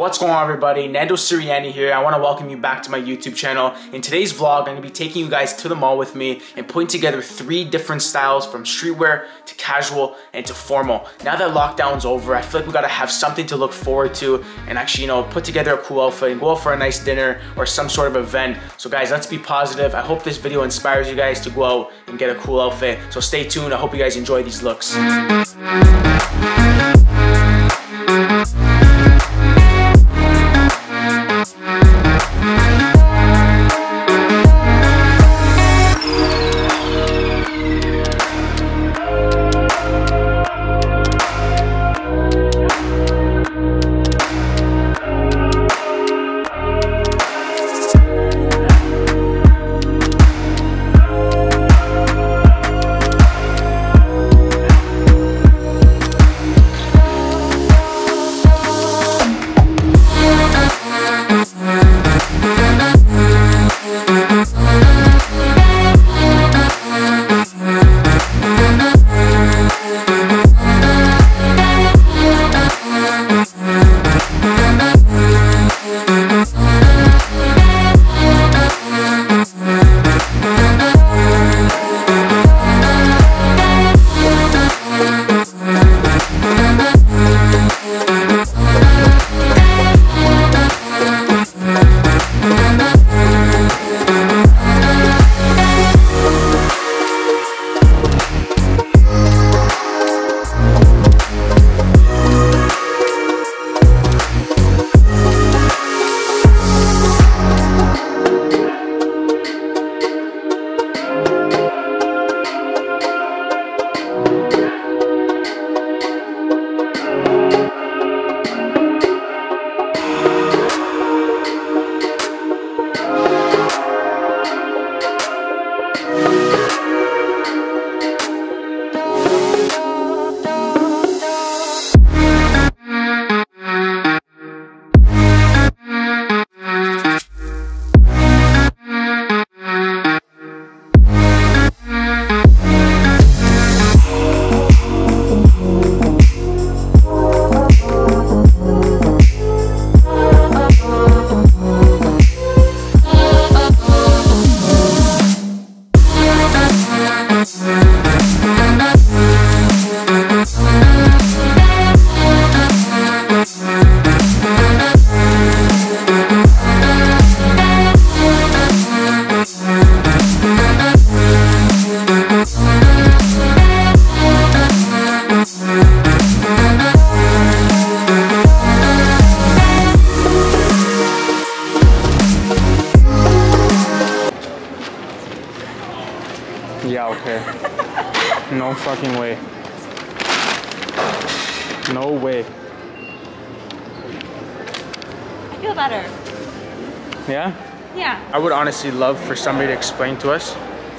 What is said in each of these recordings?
What's going on everybody? Nando Sirianni here. I want to welcome you back to my YouTube channel. In today's vlog, I'm going to be taking you guys to the mall with me and putting together three different styles from streetwear to casual and to formal. Now that lockdown's over, I feel like we got to have something to look forward to and actually, you know, put together a cool outfit and go out for a nice dinner or some sort of event. So guys, let's be positive. I hope this video inspires you guys to go out and get a cool outfit. So stay tuned. I hope you guys enjoy these looks. Fucking way. No way. I feel better. Yeah? Yeah. I would honestly love for somebody to explain to us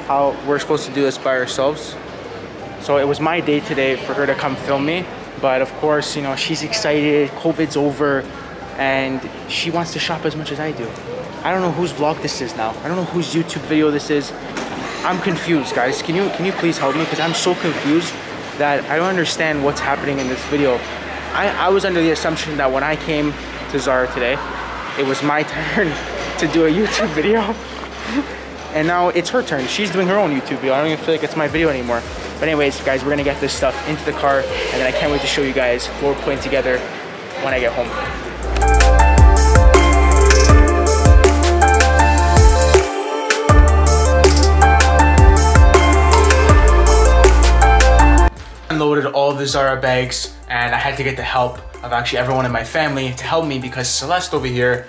how we're supposed to do this by ourselves. So it was my day today for her to come film me, but of course, you know, she's excited, COVID's over, and she wants to shop as much as I do. I don't know whose vlog this is now. I don't know whose YouTube video this is. I'm confused, guys. Can you can you please help me? Because I'm so confused that I don't understand what's happening in this video. I, I was under the assumption that when I came to Zara today, it was my turn to do a YouTube video. and now it's her turn. She's doing her own YouTube video. I don't even feel like it's my video anymore. But anyways, guys, we're gonna get this stuff into the car and then I can't wait to show you guys what we're putting together when I get home. Unloaded all the Zara bags and I had to get the help of actually everyone in my family to help me because Celeste over here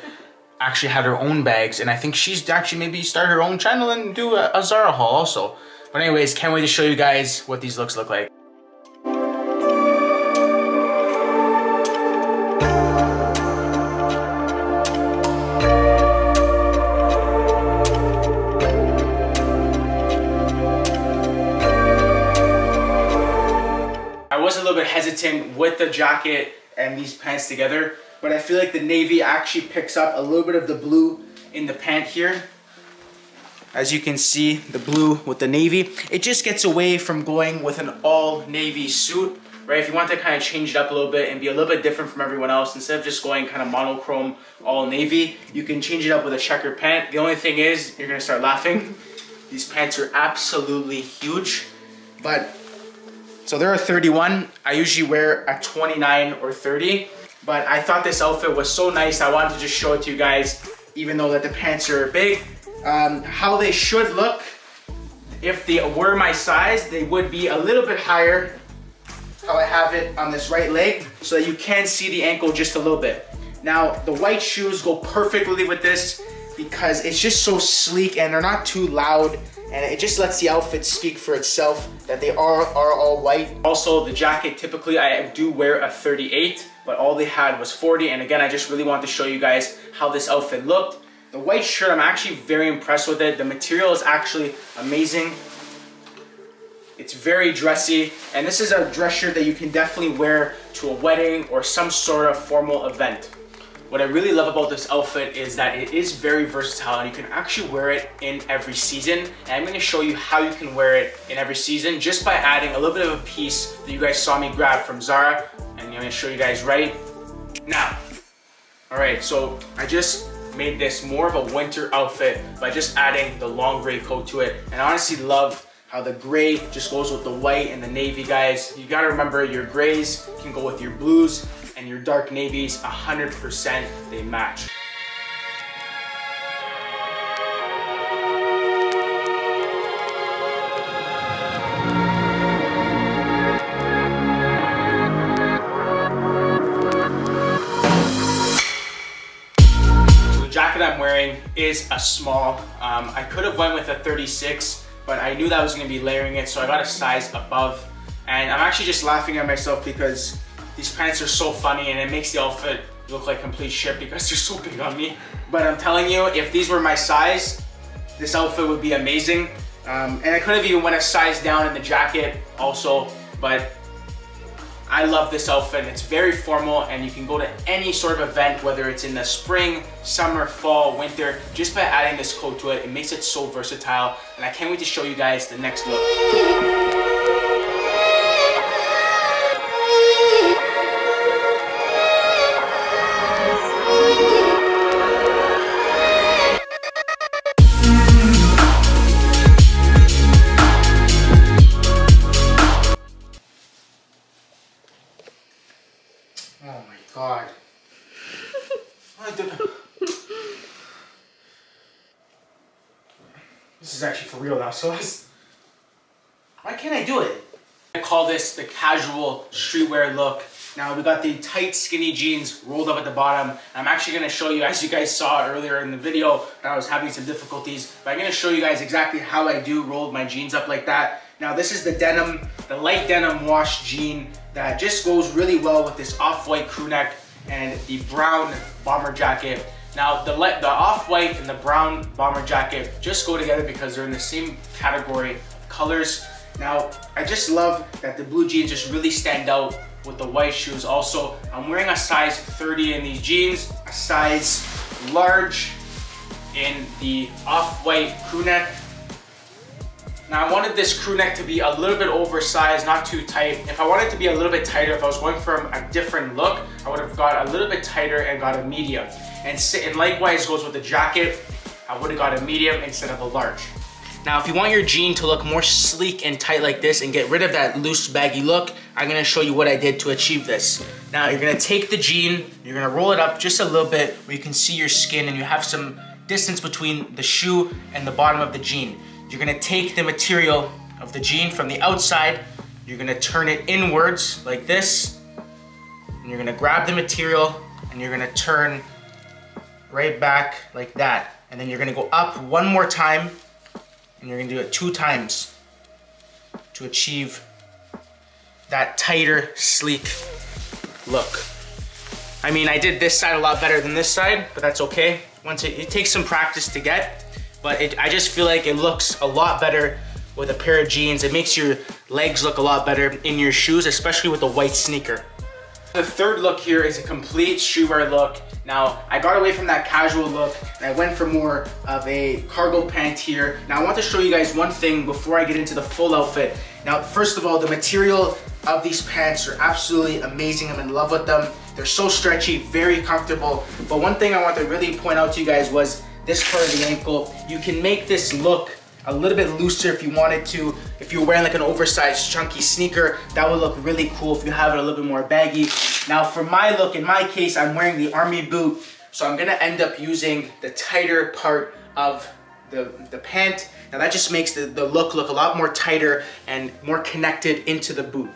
actually had her own bags and I think she's actually maybe start her own channel and do a, a Zara haul also. But anyways, can't wait to show you guys what these looks look like. Little bit hesitant with the jacket and these pants together, but I feel like the navy actually picks up a little bit of the blue in the pant here. As you can see, the blue with the navy. It just gets away from going with an all navy suit right? If you want to kind of change it up a little bit and be a little bit different from everyone else, instead of just going kind of monochrome all navy, you can change it up with a checker pant. The only thing is, you're gonna start laughing. These pants are absolutely huge, but so they're a 31. I usually wear a 29 or 30, but I thought this outfit was so nice. I wanted to just show it to you guys, even though that the pants are big. Um, how they should look, if they were my size, they would be a little bit higher how I have it on this right leg so that you can see the ankle just a little bit. Now, the white shoes go perfectly with this because it's just so sleek and they're not too loud and it just lets the outfit speak for itself that they are, are all white. Also, the jacket, typically I do wear a 38, but all they had was 40. And again, I just really want to show you guys how this outfit looked. The white shirt, I'm actually very impressed with it. The material is actually amazing. It's very dressy, and this is a dress shirt that you can definitely wear to a wedding or some sort of formal event. What I really love about this outfit is that it is very versatile and you can actually wear it in every season. And I'm gonna show you how you can wear it in every season just by adding a little bit of a piece that you guys saw me grab from Zara. And I'm gonna show you guys right now. All right, so I just made this more of a winter outfit by just adding the long gray coat to it. And I honestly love how the gray just goes with the white and the navy, guys. You gotta remember your grays can go with your blues and your dark navies, 100% they match. The jacket I'm wearing is a small. Um, I could have went with a 36, but I knew that I was gonna be layering it, so I got a size above. And I'm actually just laughing at myself because these pants are so funny and it makes the outfit look like complete shit because they're so big on me. But I'm telling you, if these were my size, this outfit would be amazing. Um, and I could have even went a size down in the jacket also, but I love this outfit. It's very formal and you can go to any sort of event, whether it's in the spring, summer, fall, winter, just by adding this coat to it. It makes it so versatile and I can't wait to show you guys the next look. This is actually for real now, so why can't I do it? I call this the casual streetwear look. Now we got the tight skinny jeans rolled up at the bottom. I'm actually gonna show you, as you guys saw earlier in the video, I was having some difficulties, but I'm gonna show you guys exactly how I do roll my jeans up like that. Now this is the denim, the light denim wash jean that just goes really well with this off-white crew neck and the brown bomber jacket. Now, the, the off-white and the brown bomber jacket just go together because they're in the same category of colors. Now, I just love that the blue jeans just really stand out with the white shoes. Also, I'm wearing a size 30 in these jeans, a size large in the off-white crew neck, now I wanted this crew neck to be a little bit oversized, not too tight. If I wanted to be a little bit tighter, if I was going for a different look, I would have got a little bit tighter and got a medium. And, and likewise goes with the jacket, I would have got a medium instead of a large. Now, if you want your jean to look more sleek and tight like this and get rid of that loose baggy look, I'm gonna show you what I did to achieve this. Now, you're gonna take the jean, you're gonna roll it up just a little bit where you can see your skin and you have some distance between the shoe and the bottom of the jean. You're gonna take the material of the jean from the outside, you're gonna turn it inwards like this, and you're gonna grab the material and you're gonna turn right back like that. And then you're gonna go up one more time and you're gonna do it two times to achieve that tighter, sleek look. I mean, I did this side a lot better than this side, but that's okay. Once it, it takes some practice to get, but it, I just feel like it looks a lot better with a pair of jeans. It makes your legs look a lot better in your shoes, especially with a white sneaker. The third look here is a complete streetwear look. Now, I got away from that casual look and I went for more of a cargo pant here. Now, I want to show you guys one thing before I get into the full outfit. Now, first of all, the material of these pants are absolutely amazing. I'm in love with them. They're so stretchy, very comfortable. But one thing I want to really point out to you guys was this part of the ankle. You can make this look a little bit looser if you wanted to. If you're wearing like an oversized chunky sneaker, that would look really cool if you have it a little bit more baggy. Now for my look, in my case, I'm wearing the army boot, so I'm gonna end up using the tighter part of the, the pant. Now that just makes the, the look look a lot more tighter and more connected into the boot.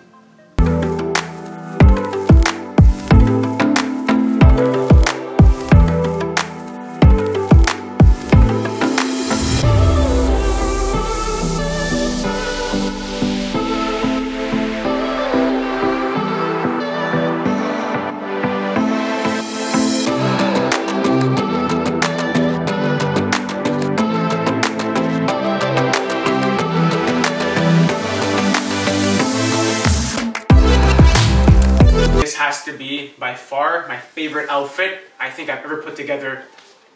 Has to be by far my favorite outfit I think I've ever put together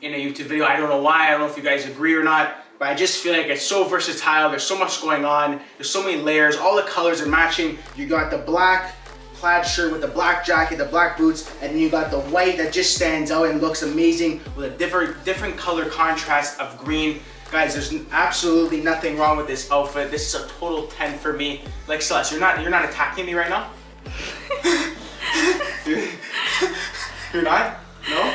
in a YouTube video. I don't know why, I don't know if you guys agree or not, but I just feel like it's so versatile. There's so much going on. There's so many layers. All the colors are matching. You got the black plaid shirt with the black jacket, the black boots, and then you got the white that just stands out and looks amazing with a different, different color contrast of green. Guys, there's absolutely nothing wrong with this outfit. This is a total 10 for me. Like Celeste, you're not, you're not attacking me right now? You're not? No?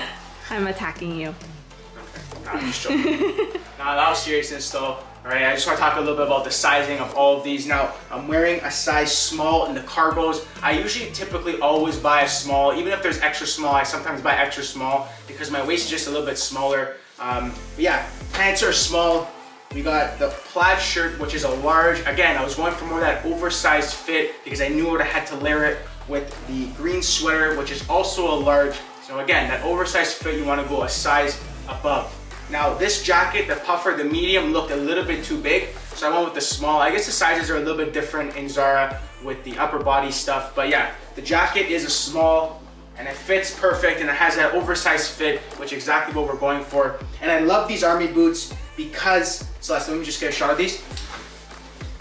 I'm attacking you. Okay. Nah, I'm just joking. nah, that was seriousness though. Alright, I just want to talk a little bit about the sizing of all of these. Now, I'm wearing a size small in the cargos. I usually typically always buy a small. Even if there's extra small, I sometimes buy extra small because my waist is just a little bit smaller. Um, but yeah, pants are small. We got the plaid shirt, which is a large. Again, I was going for more of that oversized fit because I knew I had to layer it with the green sweater, which is also a large. So again, that oversized fit, you wanna go a size above. Now this jacket, the puffer, the medium looked a little bit too big. So I went with the small. I guess the sizes are a little bit different in Zara with the upper body stuff. But yeah, the jacket is a small and it fits perfect and it has that oversized fit, which is exactly what we're going for. And I love these army boots because, so let me just get a shot of these.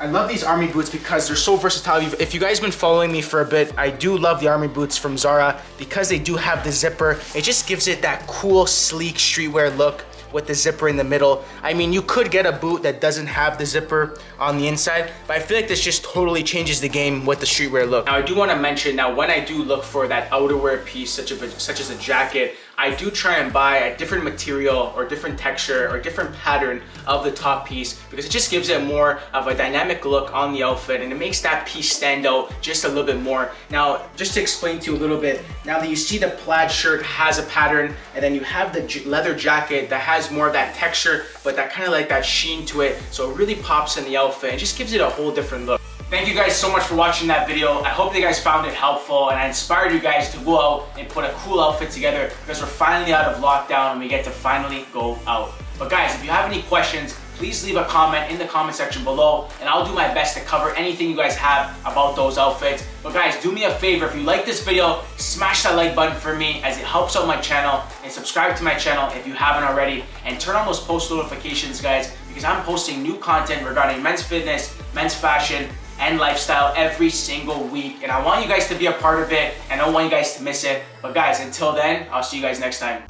I love these army boots because they're so versatile. If you guys have been following me for a bit, I do love the army boots from Zara because they do have the zipper. It just gives it that cool, sleek streetwear look with the zipper in the middle. I mean, you could get a boot that doesn't have the zipper on the inside, but I feel like this just totally changes the game with the streetwear look. Now, I do wanna mention, now when I do look for that outerwear piece, such, a, such as a jacket, I do try and buy a different material or different texture or different pattern of the top piece because it just gives it more of a dynamic look on the outfit and it makes that piece stand out just a little bit more. Now, just to explain to you a little bit, now that you see the plaid shirt has a pattern and then you have the leather jacket that has more of that texture, but that kind of like that sheen to it. So it really pops in the outfit and just gives it a whole different look. Thank you guys so much for watching that video. I hope you guys found it helpful and I inspired you guys to go out and put a cool outfit together because we're finally out of lockdown and we get to finally go out. But guys, if you have any questions, please leave a comment in the comment section below and I'll do my best to cover anything you guys have about those outfits. But guys, do me a favor, if you like this video, smash that like button for me as it helps out my channel and subscribe to my channel if you haven't already and turn on those post notifications guys because I'm posting new content regarding men's fitness, men's fashion, and lifestyle every single week. And I want you guys to be a part of it and I don't want you guys to miss it. But guys, until then, I'll see you guys next time.